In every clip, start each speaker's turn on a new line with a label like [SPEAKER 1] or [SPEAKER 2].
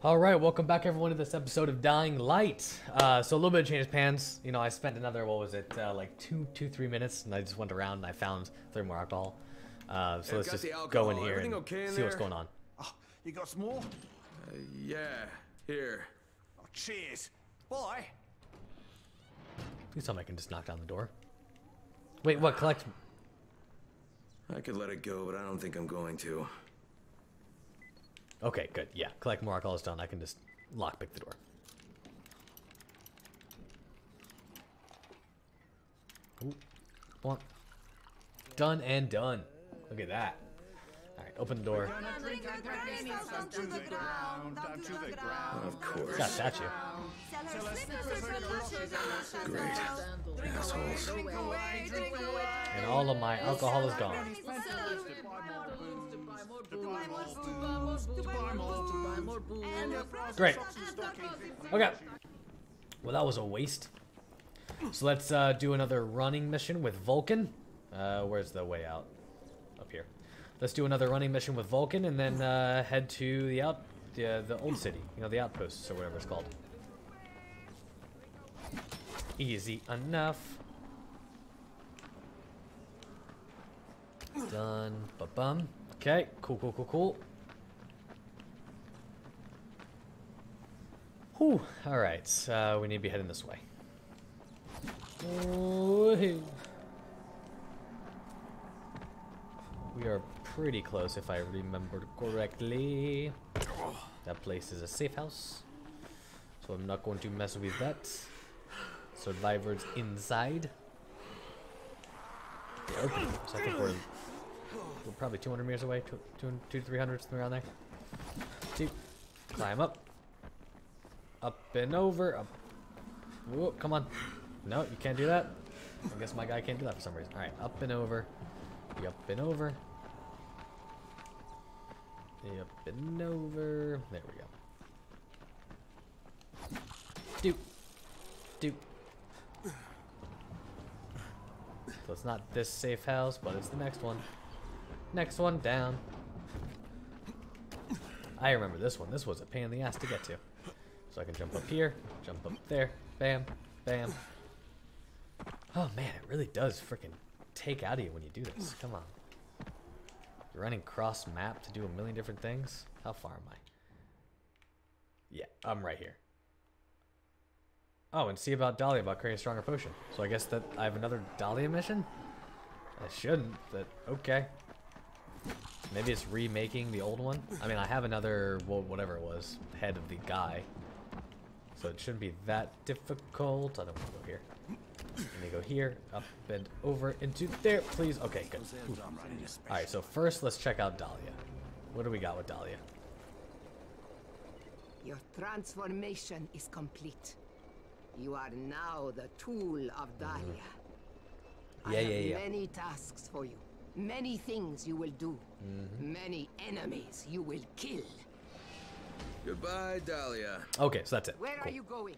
[SPEAKER 1] All right, welcome back everyone to this episode of Dying Light. Uh, so a little bit of change of pans. You know, I spent another what was it, uh, like two, two, three minutes, and I just went around and I found three more alcohol. Uh, so
[SPEAKER 2] Yeah,
[SPEAKER 1] let's just go in here
[SPEAKER 2] Everything
[SPEAKER 1] and
[SPEAKER 2] okay in
[SPEAKER 1] see what's going on.
[SPEAKER 3] Oh, you got some more?
[SPEAKER 2] Uh, yeah, here.
[SPEAKER 3] Oh, cheers. Bye.
[SPEAKER 1] Please tell me I can just knock down the door. Wait, what? Collect.
[SPEAKER 2] I could let it go, but I don't think I'm going to.
[SPEAKER 1] Okay, good. Yeah, collect more alcohol is done. I can just lockpick the door. Ooh, one. Done and done. Look at that. All right, open the door.
[SPEAKER 2] Of course.
[SPEAKER 1] Got a statue.
[SPEAKER 2] Great. Assholes.
[SPEAKER 1] And all of my alcohol is gone. Great. Okay. Well, that was a waste. So let's uh, do another running mission with Vulcan. Uh, where's the way out? Up here. Let's do another running mission with Vulcan, and then uh, head to the out, the uh, the old city. You know, the outposts or whatever it's called. Easy enough. Done. Ba bum. Okay. Cool. Cool. Cool. Cool. Whew. All right. Uh, we need to be heading this way. We are pretty close, if I remember correctly. That place is a safe house, so I'm not going to mess with that. Survivors inside. Open, so I think we're we're probably 200 meters away, two, two, two to 300, something around there. Two, climb up, up and over, up. Whoa, come on. No, you can't do that. I guess my guy can't do that for some reason. All right, up and over, up and over, up and over. There we go. Doop, doop. So it's not this safe house, but it's the next one. Next one down. I remember this one. This was a pain in the ass to get to. So I can jump up here, jump up there, bam, bam. Oh man, it really does freaking take out of you when you do this. Come on. You're running cross map to do a million different things? How far am I? Yeah, I'm right here. Oh, and see about Dahlia about creating a stronger potion. So I guess that I have another Dahlia mission? I shouldn't, but okay. Maybe it's remaking the old one. I mean, I have another, well, whatever it was, head of the guy. So it shouldn't be that difficult. I don't want to go here. Let me go here, up and over into there, please. Okay, good. Alright, so first let's check out Dahlia. What do we got with Dahlia?
[SPEAKER 4] Your transformation is complete. You are now the tool of mm-hmm. Dahlia. I
[SPEAKER 1] Yeah,
[SPEAKER 4] have
[SPEAKER 1] yeah, yeah.
[SPEAKER 4] many tasks for you. Many things you will do.
[SPEAKER 1] Mm-hmm.
[SPEAKER 4] Many enemies you will kill.
[SPEAKER 2] Goodbye, Dahlia.
[SPEAKER 1] Okay, so that's it.
[SPEAKER 4] Where are you going?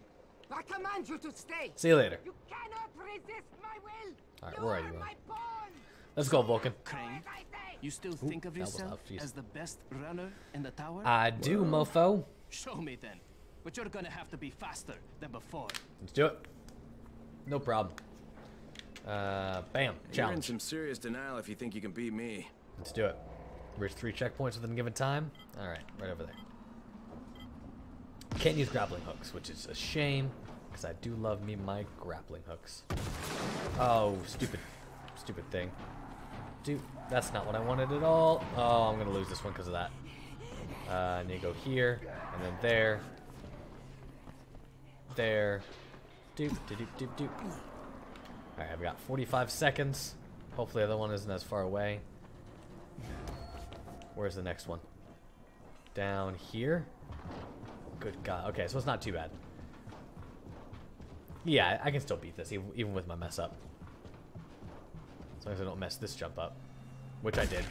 [SPEAKER 4] I command you to stay.
[SPEAKER 1] See you later.
[SPEAKER 4] You cannot resist my will.
[SPEAKER 1] All right,
[SPEAKER 4] you
[SPEAKER 1] where are
[SPEAKER 4] are
[SPEAKER 1] you,
[SPEAKER 4] my.
[SPEAKER 1] Let's go, Vulcan.
[SPEAKER 5] Crane, you still think of yourself as the best runner in the tower?
[SPEAKER 1] I do, mofo.
[SPEAKER 5] Show me then. But you're gonna have to be faster than before.
[SPEAKER 1] Let's do it. No problem. Uh, bam.
[SPEAKER 2] You're in
[SPEAKER 1] Challenge.
[SPEAKER 2] some serious denial if you think you can beat me.
[SPEAKER 1] Let's do it. Reach three checkpoints within a given time. All right, right over there. Can't use grappling hooks, which is a shame, because I do love me my grappling hooks. Oh, stupid, stupid thing. Dude, that's not what I wanted at all. Oh, I'm gonna lose this one because of that. Uh, I need to go here, and then there. There. Doop, doop, doop, doop. Alright, I've got 45 seconds. Hopefully the other one isn't as far away. Where's the next one? Down here? Good God. Okay, so it's not too bad. Yeah, I can still beat this, even, even with my mess up. As long as I don't mess this jump up. Which I did.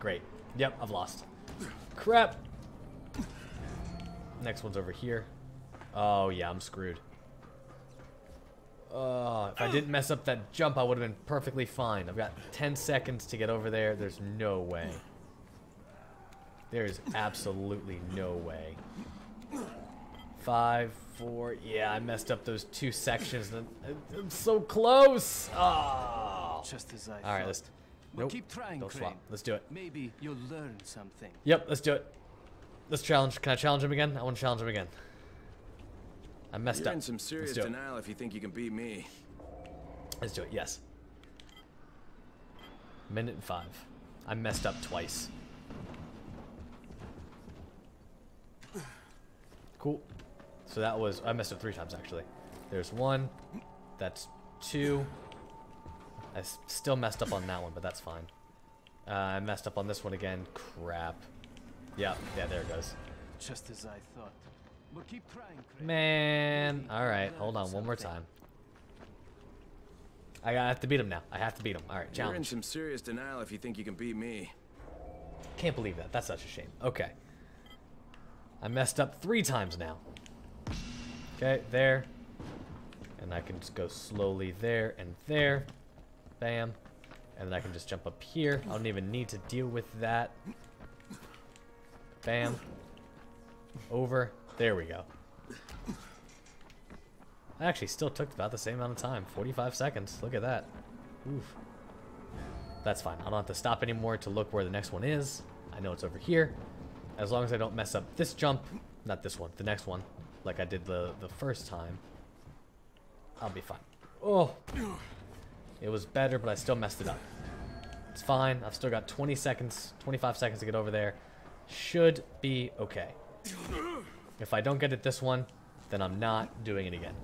[SPEAKER 1] Great. Yep, I've lost. Crap! Next one's over here. Oh, yeah, I'm screwed. If I didn't mess up that jump, I would have been perfectly fine. I've got 10 seconds to get over there. There's no way. There is absolutely no way. Five, four. Yeah, I messed up those two sections. I'm so close. Oh.
[SPEAKER 5] Just as I
[SPEAKER 1] All
[SPEAKER 5] thought.
[SPEAKER 1] right, let's. Nope.
[SPEAKER 5] keep trying,
[SPEAKER 1] Don't swap. Let's do it.
[SPEAKER 5] Maybe you'll learn something.
[SPEAKER 1] Yep, let's do it. Let's challenge. Can I challenge him again? I want to challenge him again. I messed
[SPEAKER 2] You're
[SPEAKER 1] up.
[SPEAKER 2] in some serious
[SPEAKER 1] let's do it.
[SPEAKER 2] denial if you think you can beat me.
[SPEAKER 1] Let's do it. Yes. Minute and five. I messed up twice. Cool. So that was I messed up three times actually. There's one. That's two. I still messed up on that one, but that's fine. Uh, I messed up on this one again. Crap. Yeah, yeah, there it goes.
[SPEAKER 5] Just as I thought. But keep trying,
[SPEAKER 1] Man. Alright, hold on one more time. I have to beat him now. I have to beat him. Alright, challenge.
[SPEAKER 2] You're in some serious denial if you think you can beat me.
[SPEAKER 1] Can't believe that. That's such a shame. Okay. I messed up three times now. Okay, there. And I can just go slowly there and there. Bam. And then I can just jump up here. I don't even need to deal with that. Bam. Over. There we go. I actually still took about the same amount of time. 45 seconds. Look at that. Oof. That's fine. I don't have to stop anymore to look where the next one is. I know it's over here. As long as I don't mess up this jump, not this one, the next one, like I did the, the first time, I'll be fine. Oh, it was better, but I still messed it up. It's fine. I've still got 20 seconds, 25 seconds to get over there. Should be okay. If I don't get it this one, then I'm not doing it again.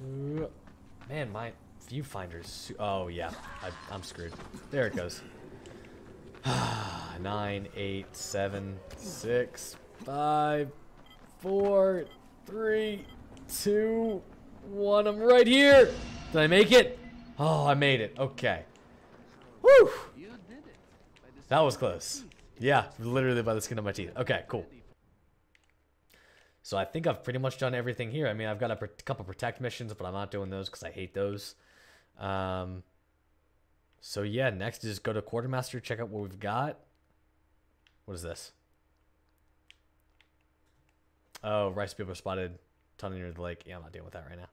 [SPEAKER 1] Man, my viewfinder's. Su- oh yeah, I, I'm screwed. There it goes. Nine, eight, seven, six, five, four, three, two, one. I'm right here. Did I make it? Oh, I made it. Okay. Woo!
[SPEAKER 5] You did it. By the
[SPEAKER 1] That was close. Yeah, literally by the skin of my teeth. Okay, cool. So I think I've pretty much done everything here. I mean, I've got a couple protect missions, but I'm not doing those because I hate those. Um, so yeah, next is go to quartermaster, check out what we've got. What is this? Oh, Rais people spotted tunnel near the lake. Yeah, I'm not dealing with that right now.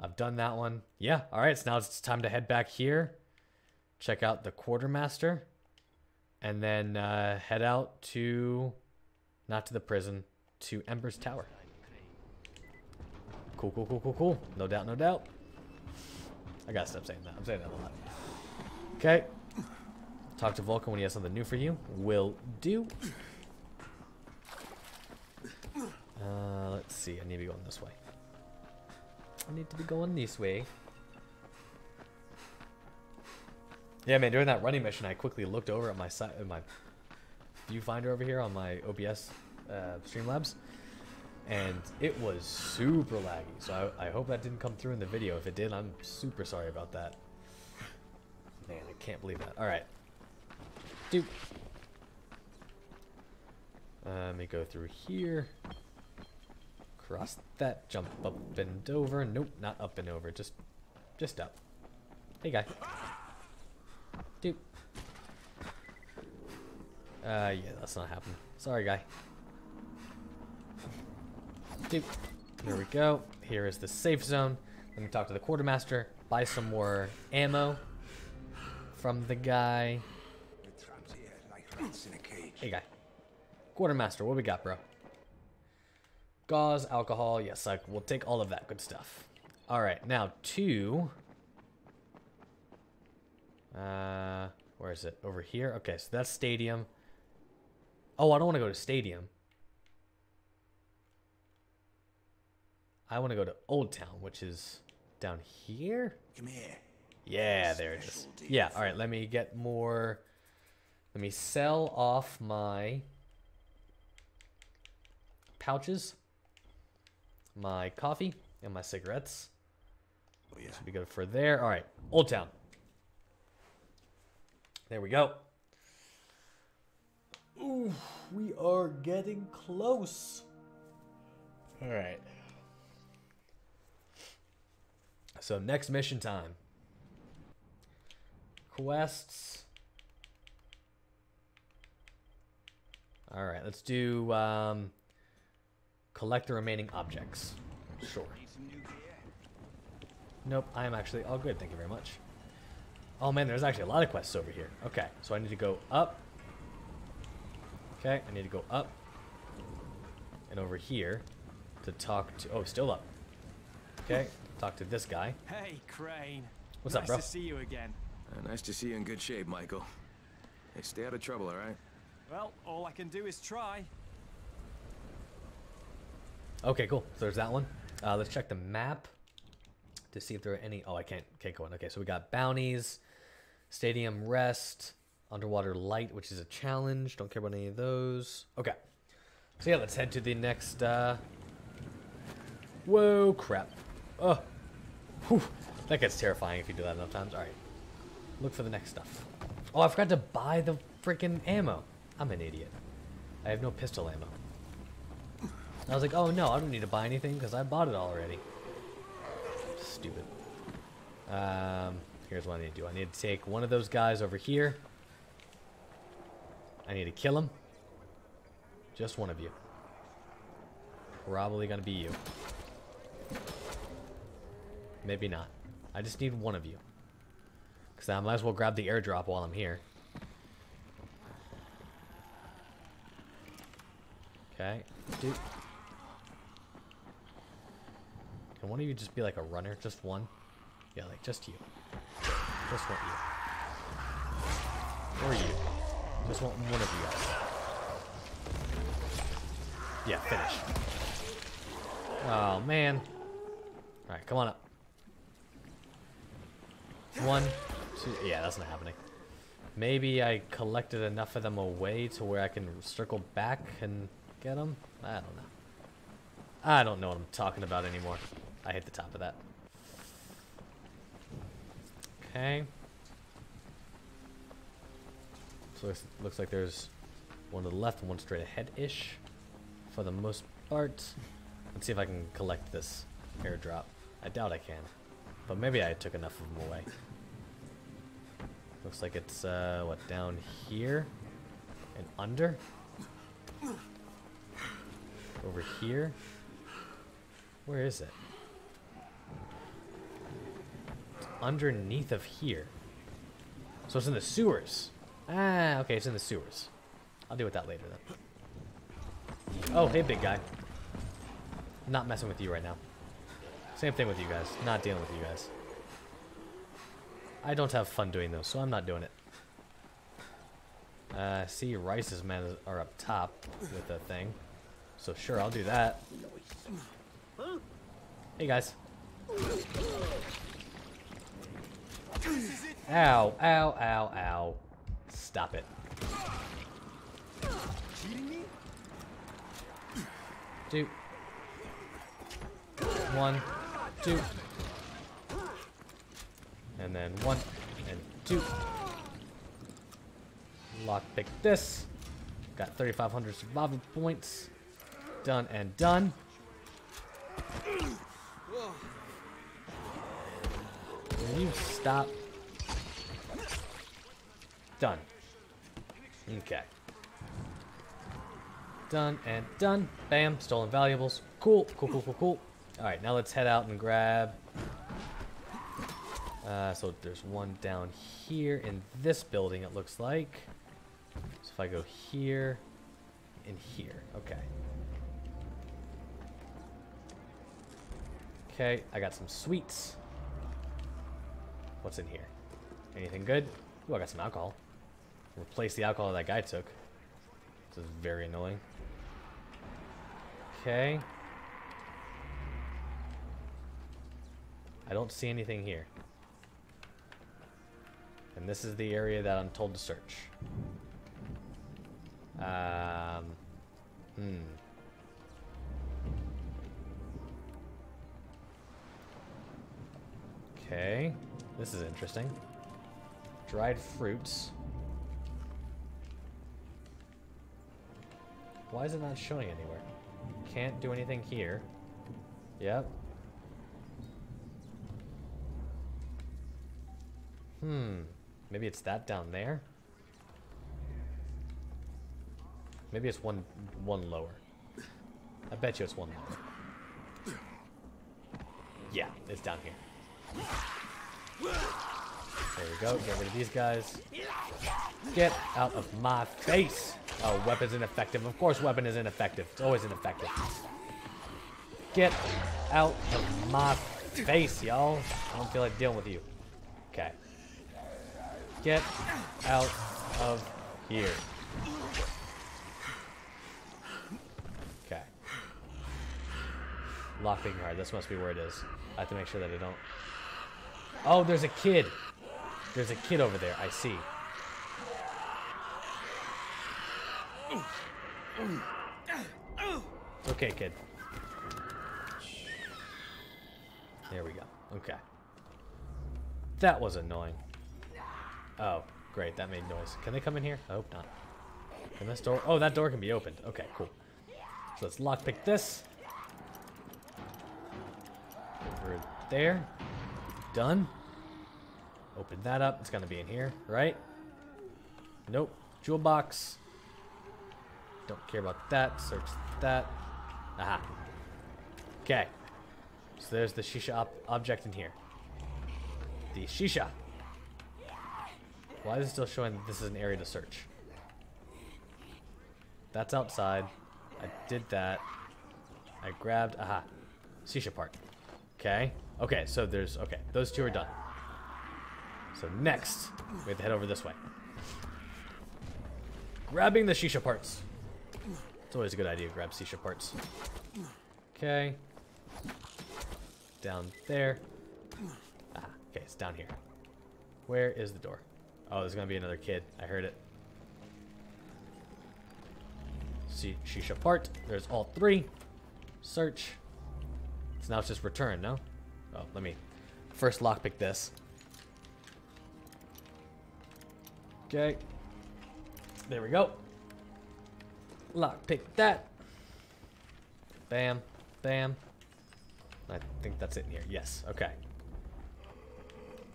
[SPEAKER 1] I've done that one. Yeah, all right. So now it's time to head back here, check out the quartermaster, and then uh, head out to, not to the prison, to Ember's Tower. Cool, cool, cool, cool, cool. No doubt, no doubt. I gotta stop saying that. I'm saying that a lot. Okay. Talk to Vulcan when he has something new for you. Will do. Uh, let's see. I need to be going this way. I need to be going this way. Yeah, man. During that running mission, I quickly looked over at my side, my viewfinder over here on my OBS uh, Streamlabs, and it was super laggy. So I, I hope that didn't come through in the video. If it did, I'm super sorry about that. Man, I can't believe that. All right, dude. Uh, let me go through here. Cross that, jump up and over. Nope, not up and over. Just, just up. Hey, guy. Dude. Uh, yeah, that's not happening. Sorry, guy. Dude. Here we go. Here is the safe zone. Let me talk to the quartermaster. Buy some more ammo from the guy. Hey, guy. Quartermaster, what we got, bro? Gauze, alcohol. Yes, like we'll take all of that good stuff. All right, now two. Uh, where is it? Over here. Okay, so that's stadium. Oh, I don't want to go to stadium. I want to go to Old Town, which is down here.
[SPEAKER 3] Come here.
[SPEAKER 1] Yeah, there it is. Yeah, all right, let me get more. Let me sell off my pouches, my coffee, and my cigarettes.
[SPEAKER 3] Oh, yeah.
[SPEAKER 1] Should be good for there. All right, Old Town. There we go. Ooh, we are getting close. All right. So next mission time. Quests. All right, let's do um Collect the remaining objects. Sure. Nope, I am actually all good, thank you very much. Oh man, there's actually a lot of quests over here. Okay, so I need to go up. Okay, I need to go up. And over here to talk to... Oh, still up. Okay, talk to this guy.
[SPEAKER 5] Hey, Crane.
[SPEAKER 1] What's
[SPEAKER 5] nice
[SPEAKER 1] up, bro?
[SPEAKER 5] Nice to see you again.
[SPEAKER 2] Uh, nice to see you in good shape, Michael. Hey, stay out of trouble, all right?
[SPEAKER 5] Well, all I can do is try.
[SPEAKER 1] Okay, cool. So there's that one. Uh, let's check the map to see if there are any... Oh, I can't, can't go in. Okay, so we got bounties, stadium rest, underwater light, which is a challenge. Don't care about any of those. Okay. So yeah, let's head to the next... Uh... Whoa, crap. Oh. Whew. That gets terrifying if you do that enough times. All right. Look for the next stuff. Oh, I forgot to buy the freaking ammo. I'm an idiot. I have no pistol ammo. I was like, oh no, I don't need to buy anything because I bought it already. Stupid. Um, here's what I need to do. I need to take one of those guys over here. I need to kill him. Just one of you. Probably gonna be you. Maybe not. I just need one of you. Because I might as well grab the airdrop while I'm here. Okay. Dude. Can one of you just be like a runner? Just one? Yeah, like just you. Just want you. Or you. Just want one of you guys. Yeah, finish. Oh, man. Alright, come on up. One, two, yeah, that's not happening. Maybe I collected enough of them away to where I can circle back and get them? I don't know. I don't know what I'm talking about anymore. I hit the top of that. Okay. So looks, looks like there's one to the left and one straight ahead-ish for the most part. Let's see if I can collect this airdrop. I doubt I can. But maybe I took enough of them away. Looks like it's, uh, what, down here? And under? Over here? Where is it? It's underneath of here. So it's in the sewers. Ah, okay, it's in the sewers. I'll deal with that later then. Oh, hey, big guy. Not messing with you right now. Same thing with you guys. Not dealing with you guys. I don't have fun doing those, so I'm not doing it. Uh, see, Rais's men are up top with the thing. So sure, I'll do that. Hey guys. Ow, ow, ow, ow. Stop it. Two. One, two. And then one and two. Lockpick this. Got 3,500 survival points. Done and done. Will you stop? Done. Okay. Done and done. Bam. Stolen valuables. Cool. Cool, cool, cool, cool. Alright, now let's head out and grab... Uh, so there's one down here in this building, it looks like. So if I go here and here. Okay. Okay, I got some sweets. What's in here? Anything good? Ooh, I got some alcohol. Replace the alcohol that guy took. This is very annoying. Okay. I don't see anything here. And this is the area that I'm told to search. Um, hmm. Okay. This is interesting. Dried fruits. Why is it not showing anywhere? Can't do anything here. Yep. Hmm. Maybe it's that down there? Maybe it's one one lower. I bet you it's one lower. Yeah, it's down here. There we go. Get rid of these guys. Get out of my face. Oh, weapon's ineffective. Of course weapon is ineffective. It's always ineffective. Get out of my face, y'all. I don't feel like dealing with you. Okay. Get out of here. Okay. Lockpicking hard. This must be where it is. I have to make sure that I don't. Oh, there's a kid. There's a kid over there. I see. Okay, kid. There we go. Okay. That was annoying. Oh, great. That made noise. Can they come in here? I hope not. Can this door? Oh, that door can be opened. Okay, cool. So let's lockpick this. Over there. Done. Open that up. It's gonna be in here, right? Nope. Jewel box. Don't care about that. Search that. Aha. Okay. So there's the shisha ob object in here. The shisha. Why is it still showing that this is an area to search? That's outside. I did that. I grabbed, aha, shisha part. Okay. Okay, so there's, okay, those two are done. So next, we have to head over this way. Grabbing the shisha parts. It's always a good idea to grab shisha parts. Okay. Down there. Ah, okay, it's down here. Where is the door? Oh, there's gonna be another kid. I heard it. See shisha part. There's all three. Search. So now it's just return, no? Oh, let me first lockpick this. Okay. There we go. Lockpick that. Bam. Bam. I think that's it in here. Yes. Okay.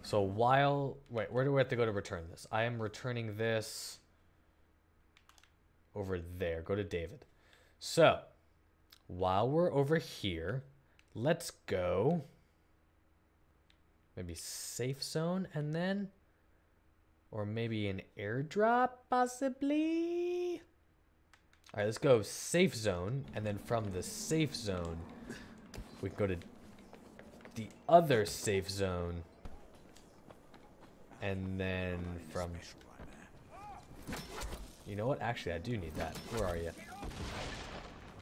[SPEAKER 1] So while... Wait, where do we have to go to return this? I am returning this over there. Go to David. So, while we're over here, let's go... Maybe safe zone and then... Or maybe an airdrop, possibly? Alright, let's go safe zone. And then from the safe zone, we can go to the other safe zone. And then from... You know what? Actually, I do need that. Where are you?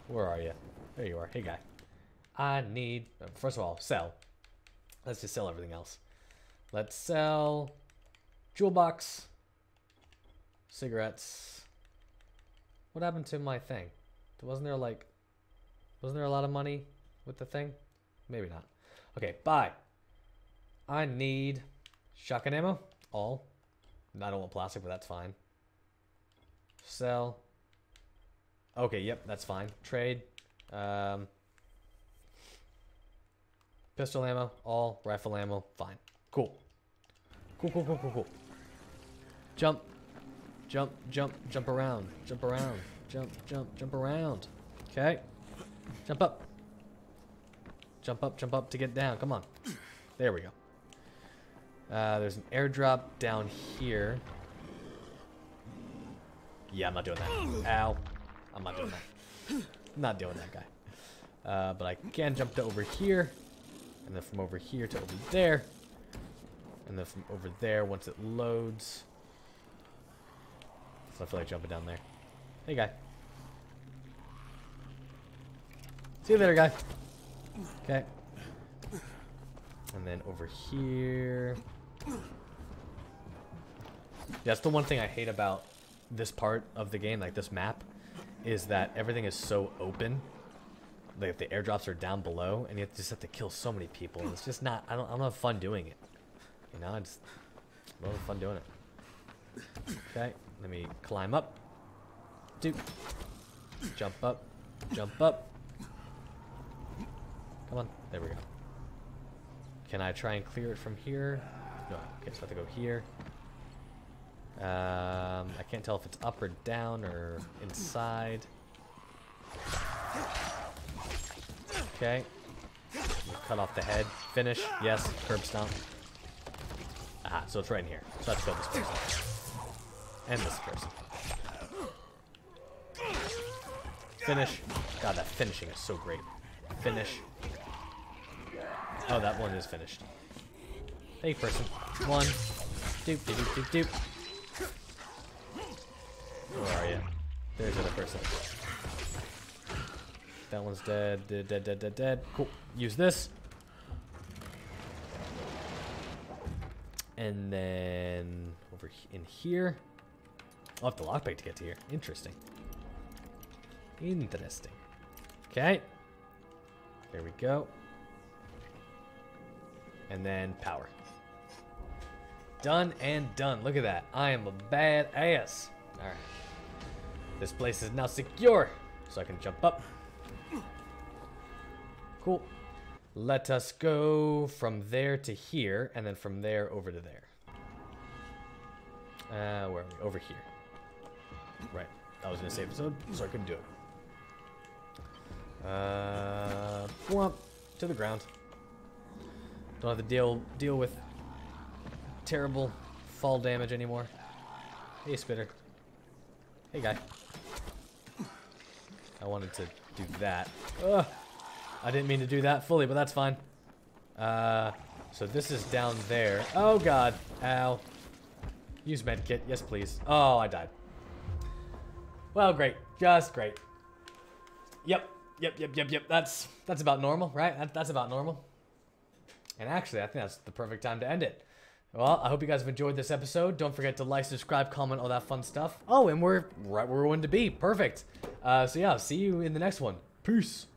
[SPEAKER 1] Where are you? There you are. Hey, guy. I need... First of all, sell. Let's just sell everything else. Let's sell... Jewel box. Cigarettes. What happened to my thing? Wasn't there like... Wasn't there a lot of money with the thing? Maybe not. Okay, buy. I need shotgun ammo. All. I don't want plastic, but that's fine. Sell. Okay, yep, that's fine. Trade. Um, pistol ammo. All. Rifle ammo. Fine. Cool. Cool, cool, cool, cool, cool. Jump. Jump, jump, jump around. Jump around. Jump, jump, jump around. Okay. Jump up. Jump up, jump up to get down. Come on. There we go. Uh, there's an airdrop down here. Yeah, I'm not doing that. Ow. I'm not doing that. I'm not doing that guy. Uh, but I can jump to over here. And then from over here to over there. And then from over there, once it loads. So I feel like jumping down there. Hey, guy. See you later, guy. Okay. And then over here. That's the one thing I hate about this part of the game, like this map, is that everything is so open. Like the airdrops are down below, and you just have to kill so many people. It's just not. I don't. I don't have fun doing it. You know, I just I don't have fun doing it. Okay, let me climb up. Do. Jump up. Jump up. Come on. There we go. Can I try and clear it from here? No. Okay, so I have to go here. Um, I can't tell if it's up or down or inside. Okay. We'll cut off the head. Finish. Yes. Curb stomp. Ah, so it's right in here. So let's kill this person. And this person. Finish. God, that finishing is so great. Finish. Oh, that one is finished. Hey, person. One. Doop, doop, doop, doop. Where are you? There's another person. That one's dead, dead, dead, dead, dead, dead. Cool. Use this. And then over in here. I'll have to lockpick to get to here. Interesting. Interesting. Okay. There we go. And then power. Done and done. Look at that. I am a bad ass. Alright. This place is now secure. So I can jump up. Cool. Let us go from there to here, and then from there over to there. Uh, where are we? Over here. Right. I was in a safe zone, so I couldn't do it. Uh, whomp, to the ground. Don't have to deal deal with terrible fall damage anymore. Hey, Spitter. Hey, guy. I wanted to do that. Ugh. I didn't mean to do that fully, but that's fine. Uh, so this is down there. Oh, God. Ow. Use medkit. Yes, please. Oh, I died. Well, great. Just great. Yep. Yep, yep, yep, yep. That's that's about normal, right? That, that's about normal. And actually, I think that's the perfect time to end it. Well, I hope you guys have enjoyed this episode. Don't forget to like, subscribe, comment, all that fun stuff. Oh, and we're right where we're wanted to be. Perfect. Uh, so yeah, see you in the next one. Peace.